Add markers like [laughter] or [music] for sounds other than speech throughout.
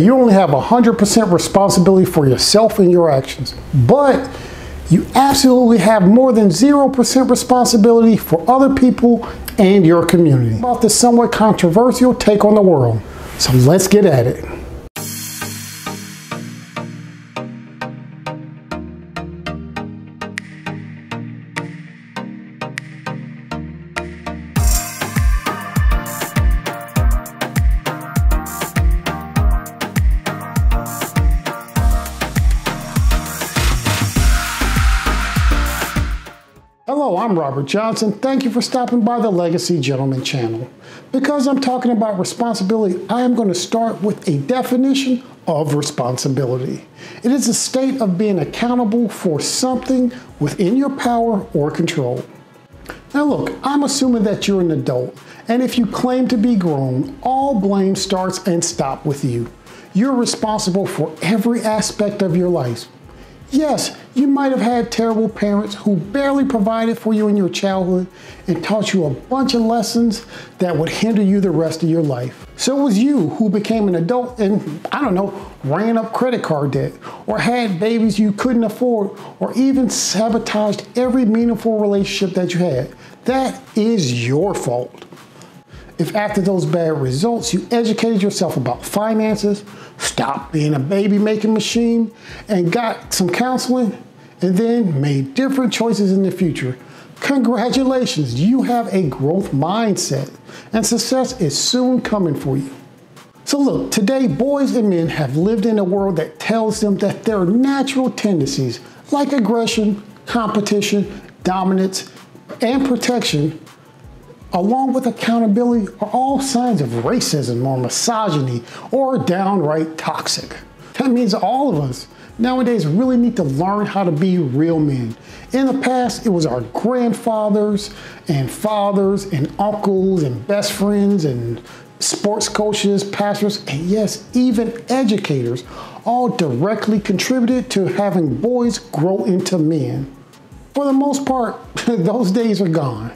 You only have 100% responsibility for yourself and your actions, but you absolutely have more than 0% responsibility for other people and your community. About this somewhat controversial take on the world. So let's get at it. Hello, I'm Robert Johnson. Thank you for stopping by the Legacy Gentlemen channel. Because I'm talking about responsibility, I am going to start with a definition of responsibility. It is a state of being accountable for something within your power or control. Now look, I'm assuming that you're an adult, and if you claim to be grown, all blame starts and stops with you. You're responsible for every aspect of your life, Yes, you might have had terrible parents who barely provided for you in your childhood and taught you a bunch of lessons that would hinder you the rest of your life. So it was you who became an adult and, I don't know, ran up credit card debt, or had babies you couldn't afford, or even sabotaged every meaningful relationship that you had. That is your fault. If after those bad results you educated yourself about finances, stopped being a baby making machine, and got some counseling, and then made different choices in the future, congratulations, you have a growth mindset, and success is soon coming for you. So look, today boys and men have lived in a world that tells them that their natural tendencies like aggression, competition, dominance, and protection along with accountability, are all signs of racism or misogyny or downright toxic. That means all of us nowadays really need to learn how to be real men. In the past, it was our grandfathers and fathers and uncles and best friends and sports coaches, pastors, and yes, even educators all directly contributed to having boys grow into men. For the most part, [laughs] those days are gone.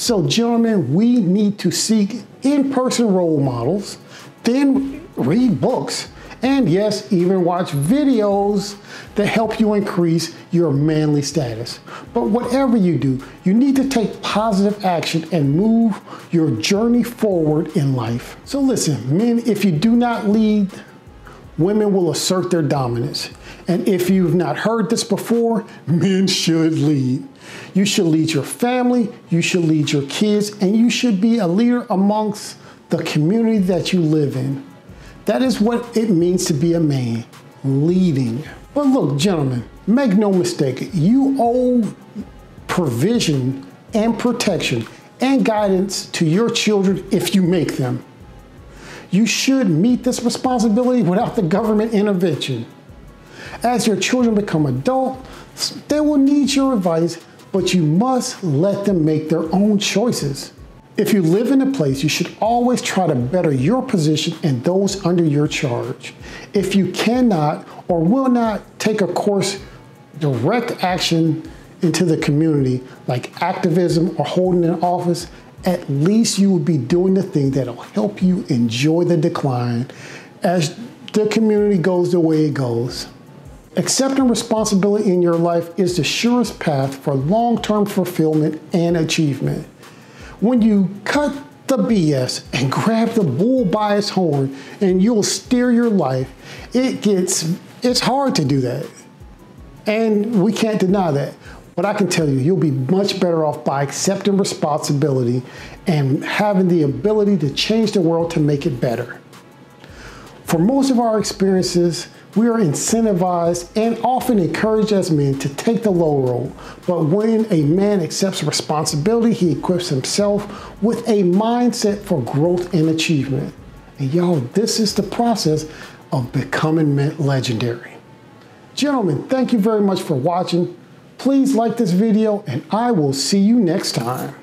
So, gentlemen, we need to seek in person role models, then read books, and yes, even watch videos that help you increase your manly status. But whatever you do, you need to take positive action and move your journey forward in life. So, listen, men, if you do not lead, women will assert their dominance. And if you've not heard this before, men should lead. You should lead your family, you should lead your kids, and you should be a leader amongst the community that you live in. That is what it means to be a man, leading. But look, gentlemen, make no mistake, you owe provision and protection and guidance to your children if you make them. You should meet this responsibility without the government intervention. As your children become adults, they will need your advice but you must let them make their own choices. If you live in a place, you should always try to better your position and those under your charge. If you cannot or will not take a course, direct action into the community, like activism or holding an office, at least you will be doing the thing that'll help you enjoy the decline as the community goes the way it goes. Accepting responsibility in your life is the surest path for long term fulfillment and achievement. When you cut the BS and grab the bull by its horn and you'll steer your life, it gets, it's hard to do that. And we can't deny that. But I can tell you, you'll be much better off by accepting responsibility and having the ability to change the world to make it better. For most of our experiences, we are incentivized and often encouraged as men to take the low road. But when a man accepts responsibility, he equips himself with a mindset for growth and achievement. And y'all, this is the process of becoming legendary. Gentlemen, thank you very much for watching. Please like this video and I will see you next time.